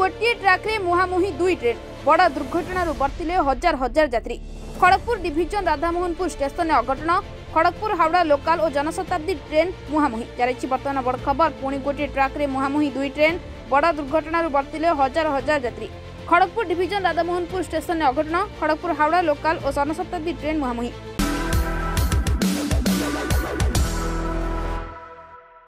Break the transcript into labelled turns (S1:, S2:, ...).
S1: ଗୋଟିଏ ଟ୍ରାକ୍ରେ ମୁହାଁମୁହିଁ ଦୁଇ ଟ୍ରେନ୍ ବଡ଼ ଦୁର୍ଘଟଣାରୁ ବର୍ତ୍ତିଲେ ହଜାର ହଜାର ଯାତ୍ରୀ ଖଡ଼ଗପୁର ଡିଭିଜନ ରାଧାମୋହନପୁର ଷ୍ଟେସନରେ ଅଘଟଣ খড়গপুর হাওড়া লোকাল ও জনশতাব্দী ট্রেন মুহামুহি জানিছি বর্তমান বড় খবর পুঁ গোটি ট্রাক্রে মুহামুহি দুই ট্রেন বড় দুর্ঘটনার বর্তিলে হাজার হাজার যাত্রী খড়গপুর ডিভিজন রাধামোহনপুর স্টেশনে অঘটন খড়গপুর হাওড়া লোকাল ও জনশতাব্দী ট্রেন মুহামুহি